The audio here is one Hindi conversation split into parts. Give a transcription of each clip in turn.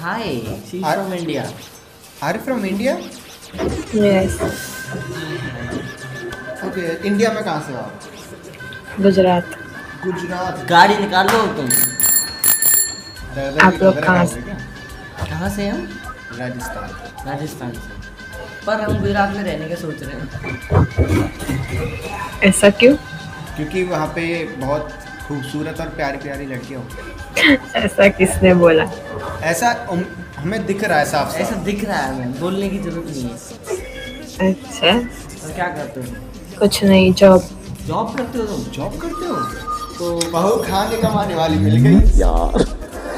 Hi, she's Are- from India. Are from India yes okay India में कहाँ से हो आप? गुजरात। गुजरात। गाड़ी निकाल लो तुम। आप लोग कहाँ से? कहाँ से हम? राजस्थान। राजस्थान से। पर हम गुजरात में रहने का सोच रहे हैं। ऐसा क्यों? क्योंकि वहाँ पे बहुत खूबसूरत और प्यारी प्यारी लड़कियाँ होती हैं। ऐसा किसने बोला? ऐसा हमें दिख रहा है साफ़ ऐसा दिख रहा है हमें बोलने की ज़रूरत नहीं है। अच्छा। और क्या करते हो? कुछ नहीं जॉब जॉब करते हो तुम? जॉब करते हो? तो बहू खाने कमाने वाली मिल गई। यार।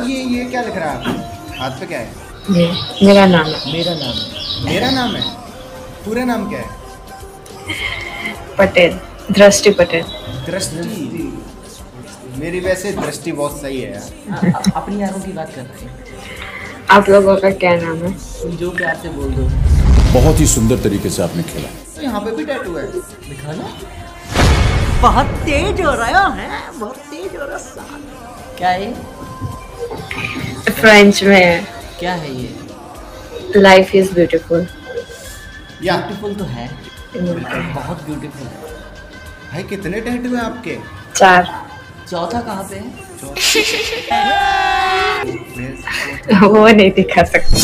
ये ये क्या लिख रहा है? हाथ पे क्या है? ये मेरा नाम है। मेरा नाम है। मेरा नाम है? पूरा नाम क्या है? पटेल दृष्टि पटेल। दृष्टि। मेरी वैसे दृष्टि बहुत सही है। यार अपनी यारों की बात कर रहे हैं। आप लोगों का क्या नाम है? तुम जो प्यार से बोल दो। बहुत ही सुंदर तरीके से आपने खेला। तो यहाँ पे भी टैटू है। दिखाना बहुत तेज हो रहा है बहुत तेज हो रहा है। क्या है? फ्रेंच में है। क्या है ये? लाइफ इज़ ब्यूटीफुल या। ब्यूटीफुल तो है। बहुत ब्यूटीफुल है। भाई कितने टैटू हैं आपके? चार। चौथा कहाँ पे है? वो नहीं दिखा सकते।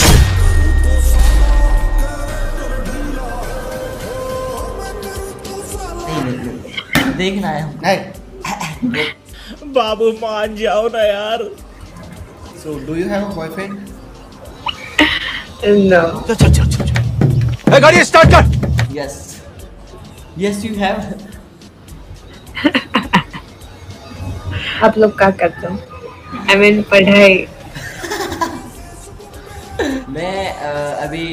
नहीं नहीं, नहीं। देखना है। हमको बाबू मान जाओ ना यार। So do you have a boyfriend no गाड़ी स्टार्ट कर। यस यस यू हैव आप लोग क्या करते हो? आई मीन पढ़ाई। मैं अ, अभी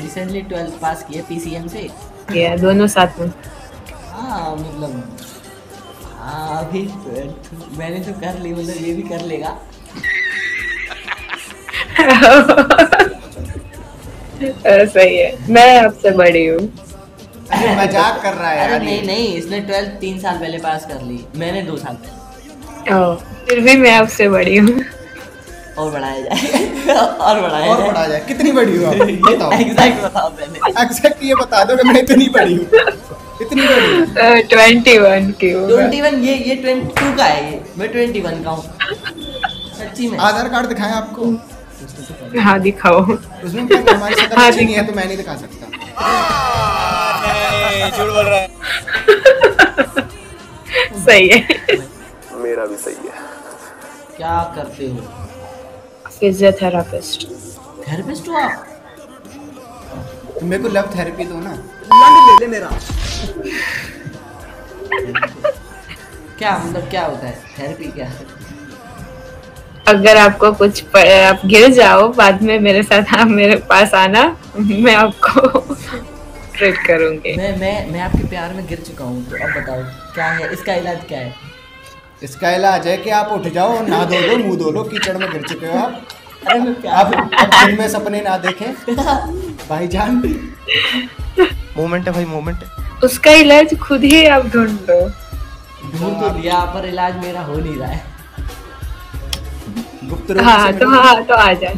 रिसेंटली ट्वेल्थ पास किया पीसीएम से। किया दोनों साथ में। हाँ मतलब हाँ अभी मैंने तो कर ली मतलब ये भी कर लेगा। सही है। मैं आपसे बड़ी हूँ। मज़ाक कर रहा है अरे नहीं नहीं इसने ट्वेल्थ तीन साल पहले पास कर ली। मैंने दो साल पहले। फिर भी मैं आपसे बड़ी हूँ। और बढ़ाया जाए। और बढ़ाया और बढ़ा जाए। कितनी बड़ी हो बताओ। एग्जैक्ट बताओ पहले एग्जैक्ट ये बता दो कि मैं इतनी बड़ी हूँ। इतनी बड़ी ट्वेंटी वन की ट्वेंटी वन ये ये ट्वेंटी टू का है ये। मैं ट्वेंटी वन का हूँ। सच्ची में। आधार कार्ड दिखाएँ आपको? हाँ दिखाओ। उसमें हमारी शक्ल हाँ, नहीं है तो मैं नहीं दिखा सकता। झूठ बोल रहा है। सही है। मेरा भी सही है। क्या करते हो? फिजियोथेरापिस्ट थेरेपिस्ट हो आप? तो मेरे को लव थेरेपी दो ना। लंग ले ले मेरा। क्या मतलब क्या होता है? थेरेपी क्या? है अगर आपको कुछ प- आप गिर जाओ बाद में मेरे साथ आप मेरे पास आना मैं आपको ट्रीट करूँगी। मैं मैं मैं आपके प्यार में गिर चुका हूँ तो अब बताओ क्या है? इसका इलाज क्या है? इसका इलाज है कि आप उठ जाओ ना धो लो मुँह धो लो कीचड़ में गिर चुके हो आप। अब दिन में सपने ना देखें। भाईजान। मोमेंट है भाई मोमेंट उसका इलाज खुद ही आप ढूंढ लो। ढूंढ तो लिया पर इलाज मेरा हो नहीं रहा है। गुप्त रोगी हाँ तो हाँ तो आ जाए।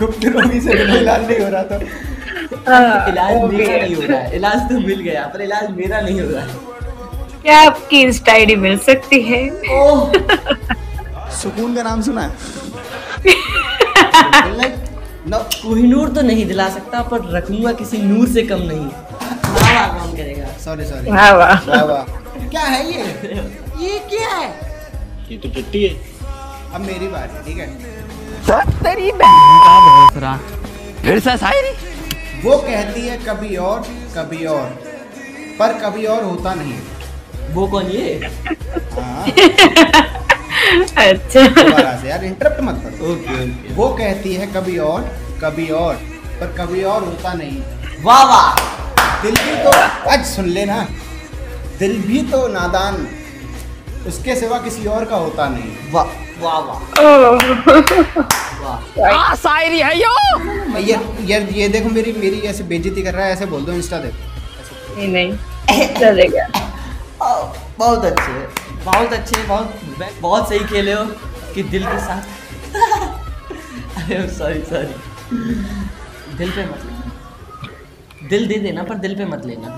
गुप्त रोगी से इलाज नहीं हो रहा तो इलाज मेरा नहीं हो रहा है। इलाज तो मिल गया पर इलाज मेरा नहीं हो रहा है। क्या आपकी इंस्टा आईडी मिल सकती है? ओह। सुकून का नाम सुना है। कोहिनूर तो नहीं दिला सकता पर रखूँगा किसी नूर से कम नहीं। हाँ हाँ करेगा। सॉरी सॉरी क्या है ये? ये क्या है? ये तो टट्टी है। अब मेरी बात है ठीक है? फिर से शायरी वो कहती है कभी और कभी और। पर कभी और होता नहीं। वो कौन ये हाँ। अच्छा। से यार इंटरप्ट मत करो। Okay okay. वो कहती है कभी और कभी और पर कभी और होता नहीं। वाह वाह। दिल भी तो आज सुन लेना। दिल भी तो नादान उसके सिवा किसी और का होता नहीं। वाह वाह वाह। वाह। शायरी है यो। ये ये ये देखो मेरी मेरी ऐसे बेइज्जती कर रहा है ऐसे बोल दो इंस्टा देखो। नहीं नहीं। चलेगा। बहुत अच्छे बहुत अच्छे बहुत बहुत सही खेले हो कि दिल के साथ। अरे सॉरी सॉरी दिल पे मत लेना। दिल दे देना पर दिल पे मत लेना।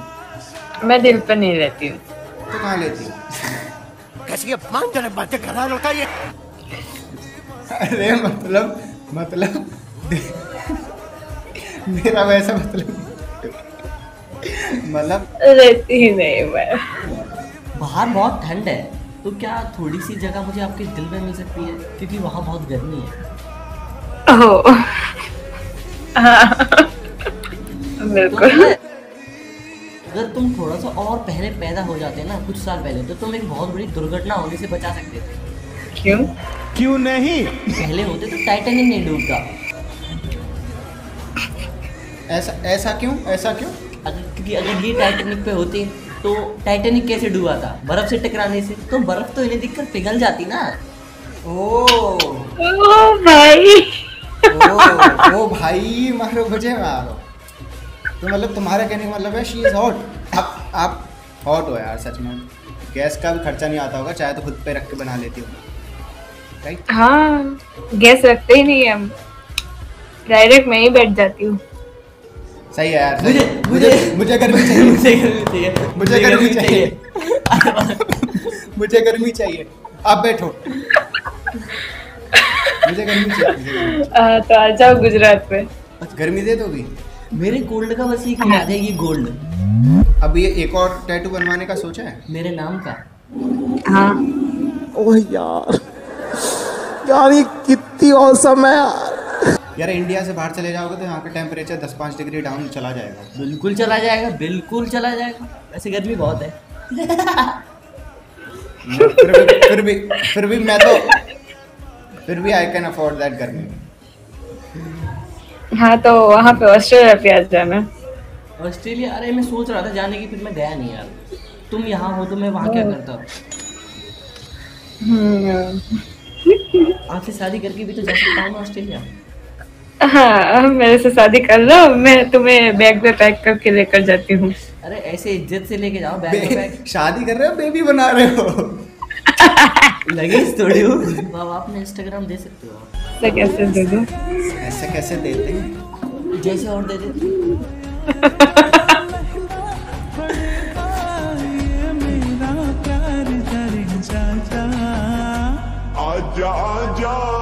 मैं दिल पर नहीं रहती हूँ। तो कहाँ लेती हो? कैसी अपमानजनक बातें कर रहा है लड़का ये। अरे मतलब मतलब मेरा वैसा मतलब मतलब रहती ही नहीं मैं। बाहर बहुत ठंड है तो क्या थोड़ी सी जगह मुझे आपके दिल में मिल सकती है? क्योंकि वहाँ बहुत गर्मी है। ओह। तो बिल्कुल। अगर तुम थोड़ा सा और पहले पैदा हो जाते ना कुछ साल पहले तो तुम एक बहुत बड़ी दुर्घटना होने से बचा सकते थे। क्यों? क्यों नहीं? पहले होते तो टाइटेनिक नहीं डूबता। ऐसा ऐसा क्यों? ऐसा क्यों? अगर क्योंकि अगर ये टाइटेनिक पे होती तो टाइटैनिक कैसे डूबा था? बर्फ़ से टकराने से? तो बर्फ़ तो इन्हें दिखकर पिघल जाती ना। ओ। ओ भाई। ओ ओ भाई मारो मुझे मारो। तो मतलब तुम्हारा कहने का मतलब है शी इज़ हॉट आप आप हॉट हो यार सच में। गैस का भी खर्चा नहीं आता होगा चाहे तो खुद पे रख के बना लेती हो राइट हाँ गैस रखते ही नहीं हम। डायरेक्ट मैं ही बैठ जाती हूँ। सही है यार मुझे मुझे मुझे गर्मी चाहिए मुझे गर्मी चाहिए मुझे गर्मी चाहिए मुझे गर्मी चाहिए आप बैठो मुझे गर्मी चाहिए तो आ जाओ गुजरात में। चाहिए। गर्मी दे दोगी मेरे गोल्ड का बस एक याद है ये गोल्ड। अब ये एक और टैटू बनवाने का सोचा है? मेरे नाम का। हाँ। ओह यार यार ये कितनी औसम है यार। यार इंडिया से बाहर चले जाओगे तो यहाँ का टेम्परेचर दस पाँच डिग्री डाउन चला जाएगा। बिल्कुल चला जाएगा बिल्कुल चला जाएगा। वैसे गर्मी बहुत है। फिर भी फिर भी फिर भी मैं तो फिर भी आई कैन अफोर्ड दैट गर्मी। हाँ तो वहाँ पे ऑस्ट्रेलिया पे आ जाना ऑस्ट्रेलिया अरे मैं सोच रहा था जाने की फिर मैं गया नहीं यार। तुम यहाँ हो तो मैं वहाँ क्या करता? हम्म, आपसे शादी करके भी तो जा सकता हूँ ऑस्ट्रेलिया हाँ मेरे से शादी कर लो मैं तुम्हें बैग में पैक करके लेकर जाती हूँ। अरे ऐसे इज़्ज़त से लेके जाओ बैग में शादी कर रहे हो बेबी बना रहे हो? लगेज थोड़ी हो। बाबा आपने इंस्टाग्राम दे सकते हो। आप। ऐसा कैसे दे दूँ? ऐसे कैसे देते हैं? जैसे और दे देते आजा आजा।